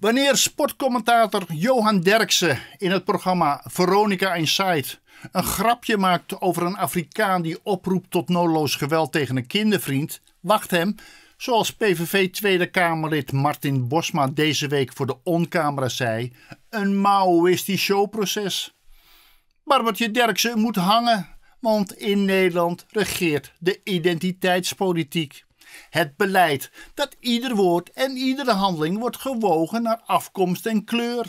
Wanneer sportcommentator Johan Derksen in het programma Veronica Inside een grapje maakt over een Afrikaan die oproept tot noodloos geweld tegen een kindervriend, wacht hem, zoals PVV Tweede Kamerlid Martin Bosma deze week voor de oncamera zei, een Maoïstisch showproces. Barbertje Derksen moet hangen, want in Nederland regeert de identiteitspolitiek. Het beleid dat ieder woord en iedere handeling wordt gewogen naar afkomst en kleur.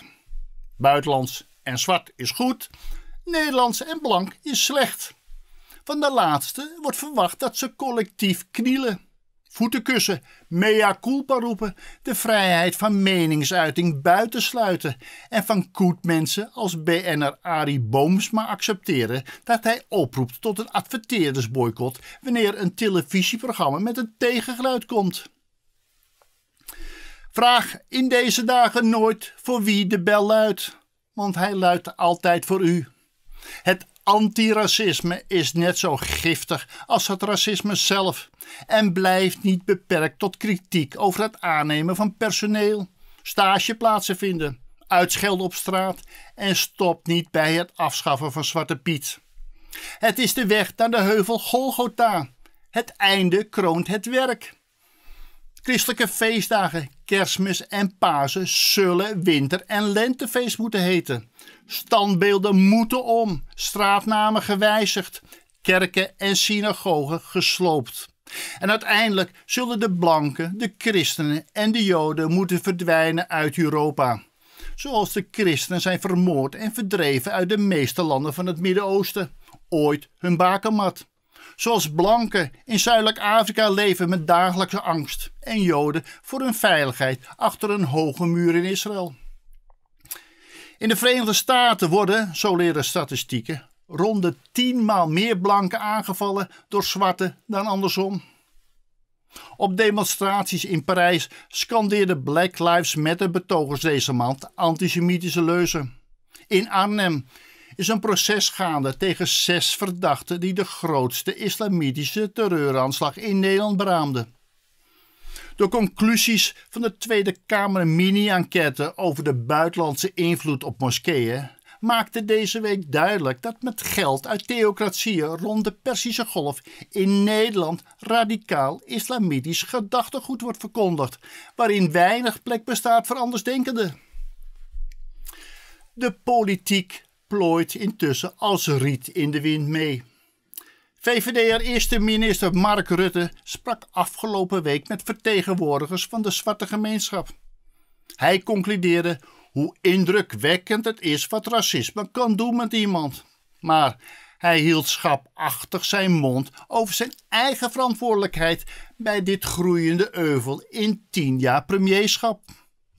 Buitenlands en zwart is goed, Nederlands en blank is slecht. Van de laatste wordt verwacht dat ze collectief knielen, voeten kussen, mea culpa roepen, de vrijheid van meningsuiting buitensluiten en van koetmensen als BNR Arie Boomsma accepteren dat hij oproept tot een adverteerdersboycott wanneer een televisieprogramma met een tegengeluid komt. Vraag in deze dagen nooit voor wie de bel luidt, want hij luidt altijd voor u. Het antiracisme is net zo giftig als het racisme zelf en blijft niet beperkt tot kritiek over het aannemen van personeel, stageplaatsen vinden, uitschelden op straat en stopt niet bij het afschaffen van Zwarte Piet. Het is de weg naar de heuvel Golgotha. Het einde kroont het werk. Christelijke feestdagen, kerstmis en Pasen zullen winter- en lentefeest moeten heten. Standbeelden moeten om, straatnamen gewijzigd, kerken en synagogen gesloopt. En uiteindelijk zullen de blanken, de christenen en de joden moeten verdwijnen uit Europa. Zoals de christenen zijn vermoord en verdreven uit de meeste landen van het Midden-Oosten. Ooit hun bakermat. Zoals blanken in Zuidelijk Afrika leven met dagelijkse angst en Joden voor hun veiligheid achter een hoge muur in Israël. In de Verenigde Staten worden, zo leren statistieken, rond de tienmaal meer blanken aangevallen door zwarte dan andersom. Op demonstraties in Parijs scandeerden Black Lives Matter betogers deze maand antisemitische leuzen. In Arnhem is een proces gaande tegen zes verdachten die de grootste islamitische terreuraanslag in Nederland beraamden. De conclusies van de Tweede Kamer mini-enquête over de buitenlandse invloed op moskeeën maakten deze week duidelijk dat met geld uit theocratieën rond de Persische Golf in Nederland radicaal islamitisch gedachtegoed wordt verkondigd, waarin weinig plek bestaat voor andersdenkenden. De politiek plooit intussen als riet in de wind mee. VVD'er eerste minister Mark Rutte sprak afgelopen week met vertegenwoordigers van de zwarte gemeenschap. Hij concludeerde hoe indrukwekkend het is wat racisme kan doen met iemand. Maar hij hield schapachtig zijn mond over zijn eigen verantwoordelijkheid bij dit groeiende euvel in tien jaar premierschap.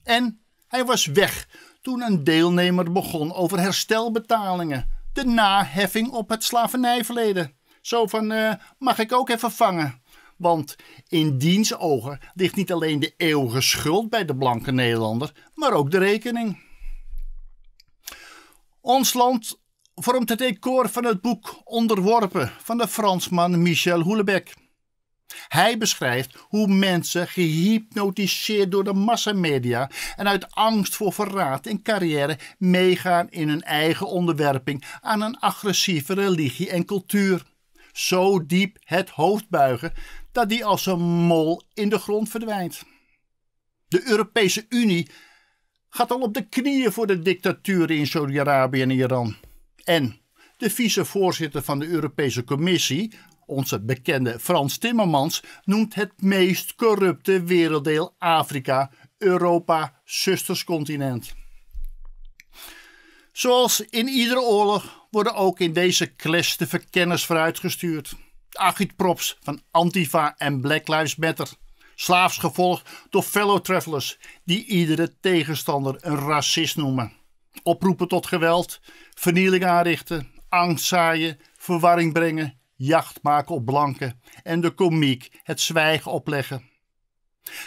En hij was weg toen een deelnemer begon over herstelbetalingen, de naheffing op het slavernijverleden. Zo van, uh, mag ik ook even vangen? Want in diens ogen ligt niet alleen de eeuwige schuld bij de blanke Nederlander, maar ook de rekening. Ons land vormt het decor van het boek Onderworpen van de Fransman Michel Houellebecq. Hij beschrijft hoe mensen gehypnotiseerd door de massamedia en uit angst voor verraad en carrière meegaan in hun eigen onderwerping aan een agressieve religie en cultuur. Zo diep het hoofd buigen dat die als een mol in de grond verdwijnt. De Europese Unie gaat al op de knieën voor de dictaturen in Saudi-Arabië en Iran. En de vicevoorzitter van de Europese Commissie, onze bekende Frans Timmermans, noemt het meest corrupte werelddeel Afrika, Europa, zusterscontinent. Zoals in iedere oorlog worden ook in deze clash de verkenners vooruitgestuurd. Agitprops van Antifa en Black Lives Matter. Slaafs gevolgd door fellow travelers die iedere tegenstander een racist noemen. Oproepen tot geweld, vernieling aanrichten, angst zaaien, verwarring brengen, jacht maken op blanken en de komiek het zwijgen opleggen.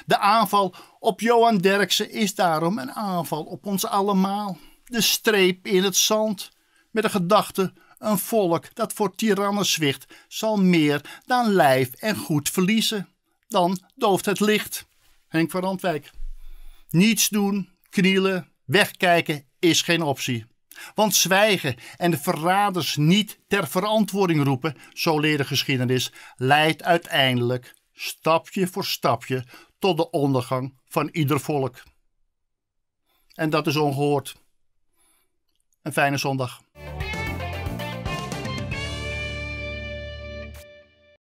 De aanval op Johan Derksen is daarom een aanval op ons allemaal. De streep in het zand met de gedachte een volk dat voor tirannen zwicht zal meer dan lijf en goed verliezen. Dan dooft het licht. Henk van Randwijk. Niets doen, Knielen, wegkijken is geen optie. Want zwijgen en de verraders niet ter verantwoording roepen, zo leert de geschiedenis, leidt uiteindelijk, stapje voor stapje, tot de ondergang van ieder volk. En dat is ongehoord. Een fijne zondag.